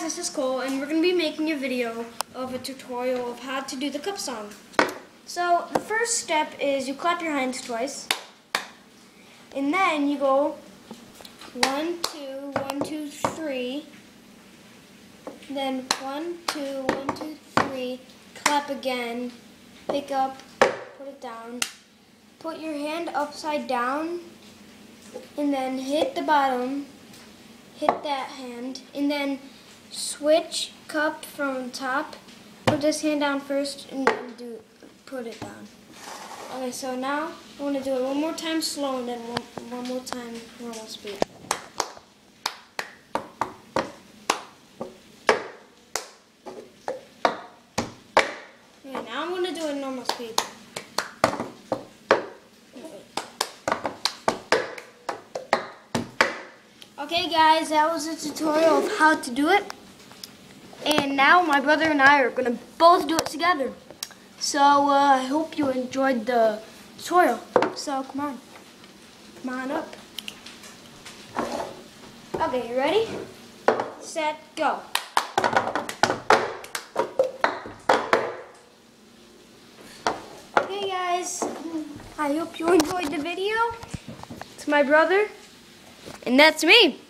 guys, this is Kohl, and we're going to be making a video of a tutorial of how to do the cup song. So, the first step is you clap your hands twice, and then you go one, two, one, two, three, then one, two, one, two, three, clap again, pick up, put it down, put your hand upside down, and then hit the bottom, hit that hand, and then switch cup from top. Put this hand down first, and then do put it down. Okay, so now I want to do it one more time slow, and then one, one more time normal speed. Okay, now I'm going to do it normal speed. Okay guys, that was a tutorial of how to do it. Now my brother and I are going to both do it together. So uh, I hope you enjoyed the tutorial. So come on. Come on up. Okay, you ready? Set, go. Okay guys, I hope you enjoyed the video. It's my brother. And that's me.